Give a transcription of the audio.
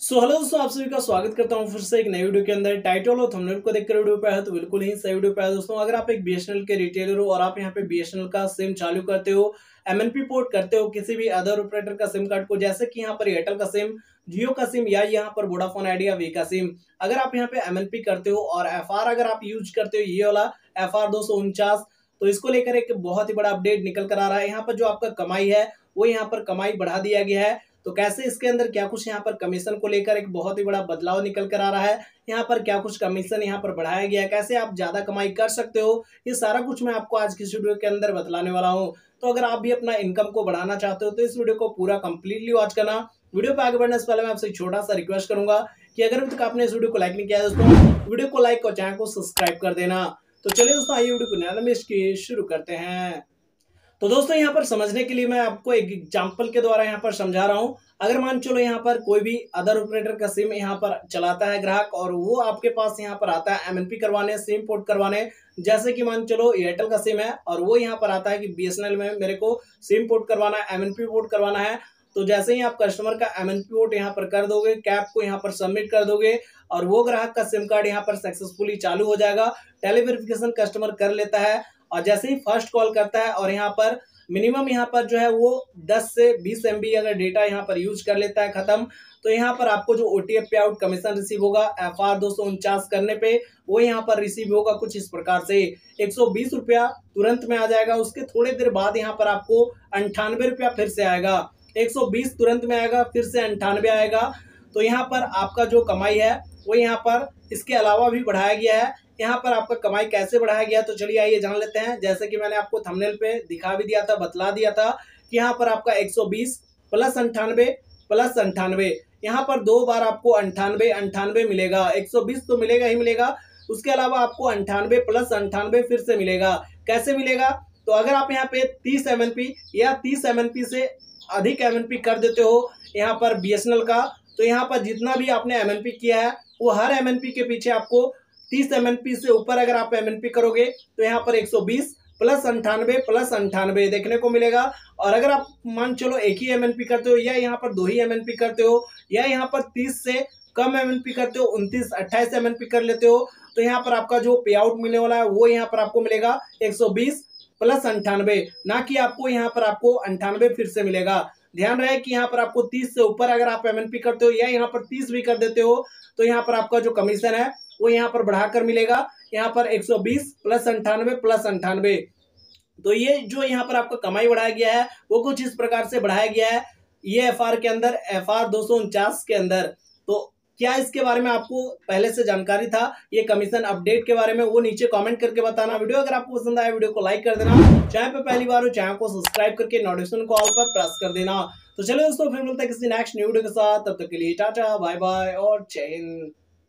So hello दोस्तों, आप सभी का स्वागत करता हूँ फिर से एक नई वीडियो के अंदर। टाइटल और थंबनेल को देखकर वीडियो पे है तो बिल्कुल ही सही वीडियो पे है दोस्तों। अगर आप एक बीएसएनएल के रिटेलर हो और आप यहाँ पे बीएसएनएल का सिम चालू करते हो एमएनपी पोर्ट करते हो, किसी भी अदर ऑपरेटर का सिम कार्ड को, जैसे कि यहाँ पर एयरटेल का सिम जियो का सिम या यहाँ पर वोडाफोन आइडिया वी का सिम अगर आप यहाँ पे एमएनपी करते हो और एफआर अगर आप यूज़ करते हो, ये वाला एफ़ आर तो इसको लेकर एक बहुत ही बड़ा अपडेट निकल कर आ रहा है। यहाँ पर जो आपका कमाई है, वो यहाँ पर कमाई बढ़ा दिया गया है। तो कैसे इसके अंदर क्या कुछ यहाँ पर कमीशन को लेकर एक बहुत ही बड़ा बदलाव निकल कर आ रहा है? यहाँ पर क्या कुछ कमीशन यहाँ पर बढ़ाया गया कैसे आप ज़्यादा कमाई कर सकते हो? ये सारा कुछ मैं आपको आज की वीडियो के अंदर बतलाने वाला हूँ। तो अगर आप भी अपना इनकम को बढ़ाना चाहते हो तो इस वीडियो को पूरा कंप्लीटली वॉच करना। वीडियो पे आगे बढ़ने से पहले मैं आपसे छोटा सा रिक्वेस्ट करूँगा कि अगर अभी तक आपने इस वीडियो को लाइक नहीं किया है दोस्तों, वीडियो को लाइक और चैनल को सब्सक्राइब कर देना। तो चलिए दोस्तों, आइए वीडियो को नया नमेश शुरू करते हैं। तो दोस्तों, यहाँ पर समझने के लिए मैं आपको एक एग्ज़ाम्पल के द्वारा यहाँ पर समझा रहा हूँ। अगर मान चलो यहाँ पर कोई भी अदर ऑपरेटर का सिम यहाँ पर चलाता है ग्राहक और वो आपके पास यहाँ पर आता है एमएनपी करवाने सिम पोर्ट करवाने, जैसे कि मान चलो एयरटेल का सिम है और वो यहाँ पर आता है कि बीएसएनएल में मेरे को सिम पोर्ट करवाना है एमएनपी पोर्ट करवाना है तो जैसे ही आप कस्टमर का एमएनपी पोर्ट यहाँ पर कर दोगे कैप को यहाँ पर सबमिट कर दोगे और वो ग्राहक का सिम कार्ड यहाँ पर सक्सेसफुली चालू हो जाएगा। टेलीवेरिफिकेशन कस्टमर कर लेता है और जैसे ही फ़र्स्ट कॉल करता है और यहाँ पर मिनिमम यहाँ पर जो है वो 10 से 20 एम अगर डेटा यहाँ पर यूज़ कर लेता है खत्म तो यहाँ पर आपको जो ओ पे आउट कमीशन रिसीव होगा एफ़ आर दो सौ उनचास करने पे, वो यहाँ पर रिसीव होगा कुछ इस प्रकार से। एक सौ बीस रुपया तुरंत में आ जाएगा, उसके थोड़े देर बाद यहाँ पर आपको अंठानवे रुपया फिर से आएगा। 120 तुरंत में आएगा, फिर से अंठानवे आएगा। तो यहाँ पर आपका जो कमाई है, वो यहाँ पर इसके अलावा भी बढ़ाया गया है। यहाँ पर आपका कमाई कैसे बढ़ाया गया तो चलिए आइए जान लेते हैं। जैसे कि मैंने आपको थंबनेल पे दिखा भी दिया था, बतला दिया था कि यहाँ पर आपका 120 प्लस अंठानवे प्लस अंठानवे। यहाँ पर दो बार आपको अंठानवे अंठानवे मिलेगा। 120 तो मिलेगा ही मिलेगा। उसके अलावा आपको अंठानवे प्लस अंठानवे फिर से मिलेगा। कैसे मिलेगा? तो अगर आप यहाँ पे तीस एम या तीस एम से अधिक एमएनपी कर देते हो, यहाँ पर बीएसएनएल का तो यहाँ पर जितना भी आपने एमएनपी किया है, वो हर एमएनपी के पीछे आपको तीस एम से ऊपर अगर आप एमएनपी करोगे तो यहाँ पर 120 प्लस अंठानवे प्लस अंठानवे देखने को मिलेगा। और अगर आप मान चलो एक ही एमएनपी करते हो या यहाँ पर दो ही एमएनपी करते हो, या यहाँ पर तीस से कम एमएनपी करते हो, उनतीस, अट्ठाईस एम कर लेते हो तो यहाँ पर आपका जो पे आउट मिलने वाला है, वो यहाँ पर आपको मिलेगा 120 प्लस अंठानवे ना कि आपको यहाँ पर आपको अंठानवे फिर से मिलेगा। ध्यान रहे कि यहाँ पर आपको 30 से ऊपर अगर आप एमएनपी करते हो या यहाँ पर 30 भी कर देते हो तो यहाँ पर आपका जो कमीशन है, वो यहाँ पर बढ़ाकर मिलेगा। यहाँ पर 120 प्लस अंठानवे प्लस अंठानवे तो ये जो यहाँ पर आपका कमाई बढ़ाया गया है, वो कुछ इस प्रकार से बढ़ाया गया है। ये एफ़ के अंदर एफ़ आर के अंदर। तो क्या इसके बारे में आपको पहले से जानकारी था? ये कमीशन अपडेट के बारे में वो नीचे कमेंट करके बताना। वीडियो अगर आपको पसंद आया वीडियो को लाइक कर देना। चैनल पे पहली बार हो, चैनल को सब्सक्राइब करके नोटिफिकेशन को ऑल पर प्रेस कर देना। तो चलो दोस्तों, फिर मिलते हैं किसी नेक्स्ट न्यू वीडियो के साथ। तब तक के लिए टाटा बाय बाय और जय हिंद।